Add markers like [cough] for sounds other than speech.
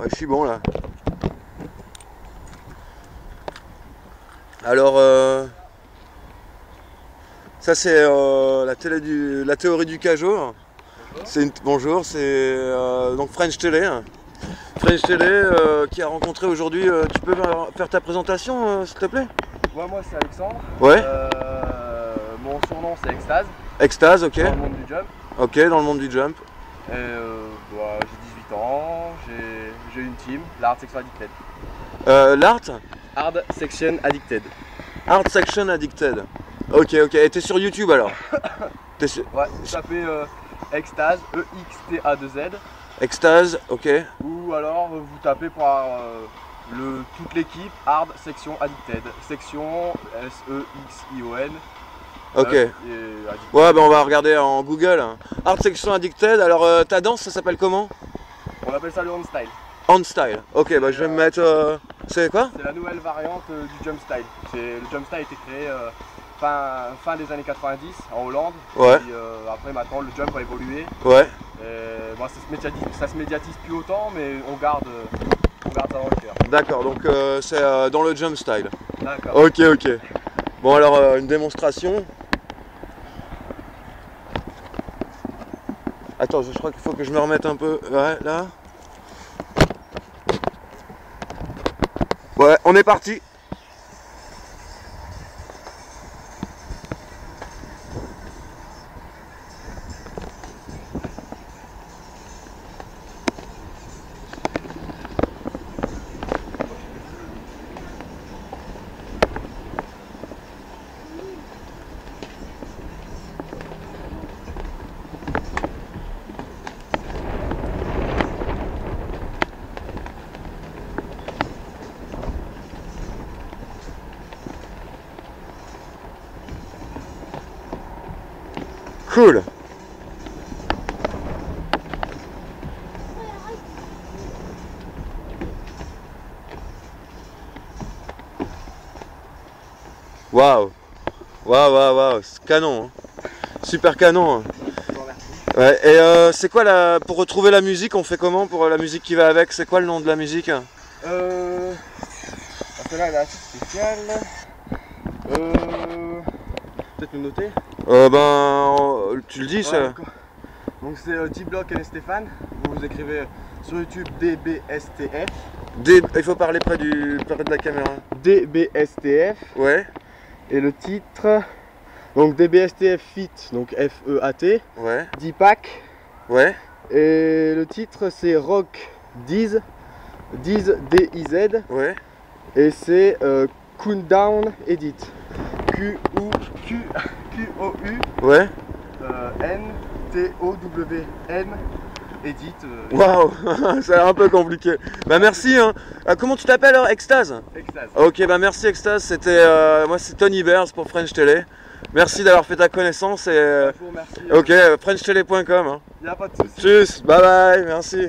Ouais, je suis bon là. Alors, euh, ça c'est euh, la, télé du, la théorie du cajot. C'est une, bonjour, c'est euh, donc French Télé. hein. French Télé euh, qui a rencontré aujourd'hui. tu peux faire- ta présentation s'il te plaît? Ouais, moi c'est Alexandre. Ouais. Mon surnom c'est Extase, Extase, ok. dans le monde du jump. Ok, dans le monde du jump. Et euh, bah, j'ai 18 ans, une team, l'Art Section Addicted. Euh, L'art Hard Section Addicted. Art Section Addicted. Ok, ok. Et t'es sur YouTube alors [coughs] T'es sur... Ouais, tapez euh, Extase, E E-X-T-A-2-Z, Extase, ok. ou alors euh, vous tapez pour euh, le, toute l'équipe Hard Section Addicted. Section S-E-X-I-O-N. Ok. euh. Ouais, bah on va regarder en Google. Art Section Addicted. Alors, euh, ta danse, ça s'appelle comment? On appelle ça le hand style. Hand Style. Ok, bah je vais me mettre. euh, C'est quoi? C'est la nouvelle variante euh, du jump style. C'est- Le jump style a été créé euh, fin, fin des années 90 en Hollande. Ouais. Puis, euh, après maintenant le jump a évolué. Ouais. Et, bon, ça, se médiatise, ça se médiatise plus autant mais on garde, on garde ça dans le cœur. D'accord, donc c'est dans le jump style. D'accord. Ok, ok. Bon, alors une démonstration. Attends, je crois qu'il faut que je me remette un peu. Ouais, là. Ouais, on est parti. Cool. Waouh. Waouh, waouh, waouh. Canon. hein. Super canon. hein. Ouais, et euh, c'est quoi la. Pour retrouver la musique, on fait comment pour euh, la musique qui va avec? C'est quoi le nom de la musique? Euh, Peut-être me noter euh, Ben. Tu le dis, Ouais, ça. Donc c'est euh, D-Block et Stéphane. Vous écrivez sur YouTube DBSTF. D- Il faut parler près, du... près de la caméra. DBSTF. Ouais, Et le titre, donc DBSTF Fit, donc F-E-A-T, ouais, 10 packs. ouais. Et le titre c'est Rock Diz, Diz D-I-Z. Ouais. Et c'est euh, Countdown Edit. Q-U, Q, Q-O-U, Ouais. euh, N-T-O-W-N, Edit. euh, Waouh, [laughs] ça a l'air un peu compliqué. Bah merci. Hein. Euh, comment tu t'appelles alors Extase? Extase. Ok, bah merci Extase. C'était euh, moi c'est Tony Bears pour French Télé. Merci d'avoir fait ta connaissance et Je vous remercie. ok FrenchTélé.com. Hein. Y a pas de souci. Tchuss, bye bye, merci.